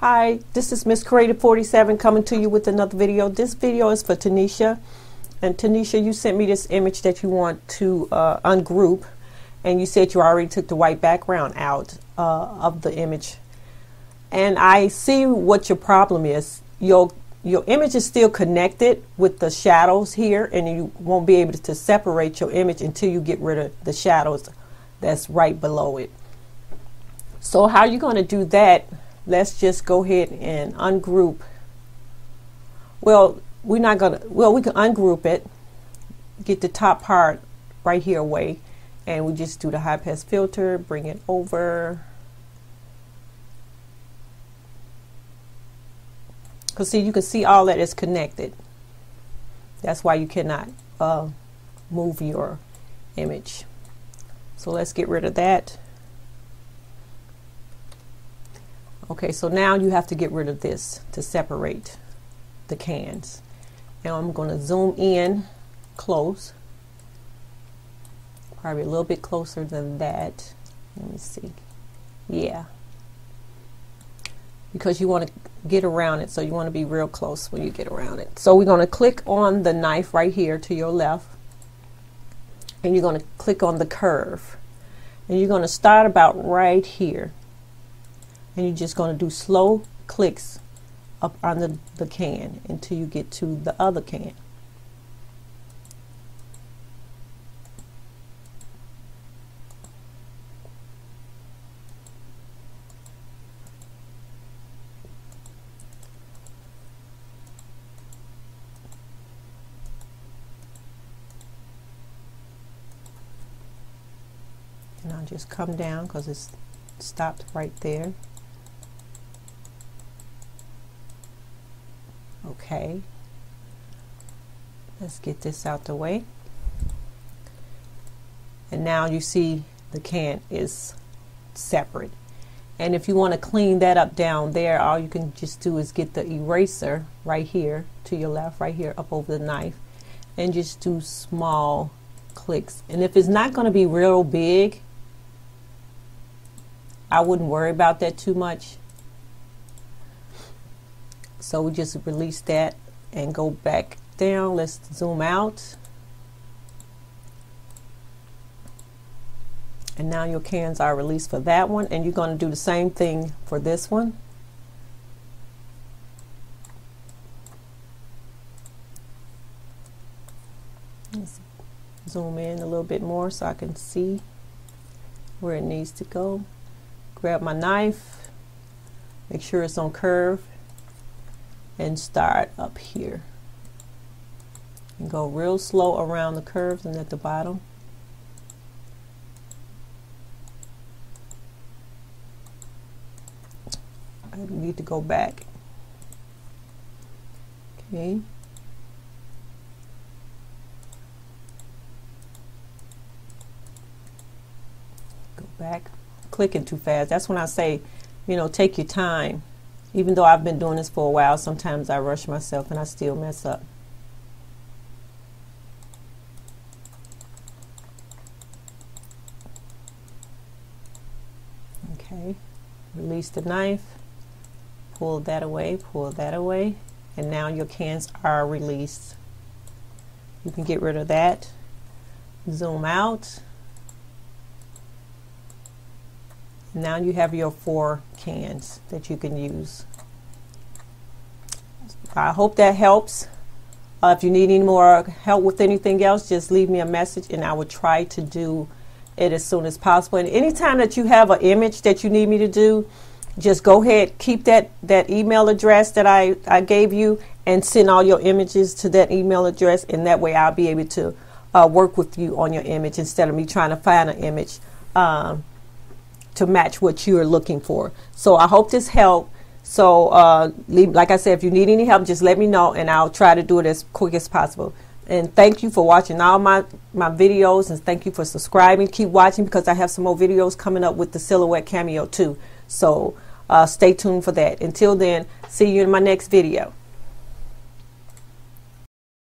Hi, this is Miss Creative 47 coming to you with another video. This video is for Tanisha. And Tanisha, you sent me this image that you want to uh, ungroup. And you said you already took the white background out uh, of the image. And I see what your problem is. Your, your image is still connected with the shadows here. And you won't be able to separate your image until you get rid of the shadows that's right below it. So how are you going to do that? Let's just go ahead and ungroup. Well, we're not going to, well, we can ungroup it, get the top part right here away, and we just do the high pass filter, bring it over. Because see, you can see all that is connected. That's why you cannot uh, move your image. So let's get rid of that. Okay, so now you have to get rid of this to separate the cans. Now I'm going to zoom in close, probably a little bit closer than that. Let me see. Yeah. Because you want to get around it, so you want to be real close when you get around it. So we're going to click on the knife right here to your left, and you're going to click on the curve. And you're going to start about right here and you're just going to do slow clicks up on the, the can until you get to the other can. and I'll just come down because it's stopped right there Okay. Let's get this out the way. And now you see the can is separate. And if you want to clean that up down there, all you can just do is get the eraser right here to your left, right here up over the knife, and just do small clicks. And if it's not going to be real big, I wouldn't worry about that too much. So we just release that and go back down. Let's zoom out. And now your cans are released for that one. And you're going to do the same thing for this one. Let's zoom in a little bit more so I can see where it needs to go. Grab my knife. Make sure it's on curve and start up here. And go real slow around the curves and at the bottom. I need to go back. Okay. Go back. Clicking too fast. That's when I say you know take your time even though I've been doing this for a while, sometimes I rush myself and I still mess up. Okay, release the knife, pull that away, pull that away, and now your cans are released. You can get rid of that. Zoom out. Now you have your four cans that you can use. I hope that helps. Uh, if you need any more help with anything else, just leave me a message and I will try to do it as soon as possible. And anytime that you have an image that you need me to do, just go ahead, keep that, that email address that I, I gave you and send all your images to that email address. And that way I'll be able to uh, work with you on your image instead of me trying to find an image. Um, to match what you are looking for. So I hope this helped. So, uh, leave, like I said, if you need any help, just let me know and I'll try to do it as quick as possible. And thank you for watching all my, my videos and thank you for subscribing. Keep watching because I have some more videos coming up with the Silhouette Cameo too. So uh, stay tuned for that. Until then, see you in my next video.